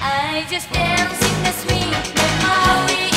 I just dance in the sweet memory.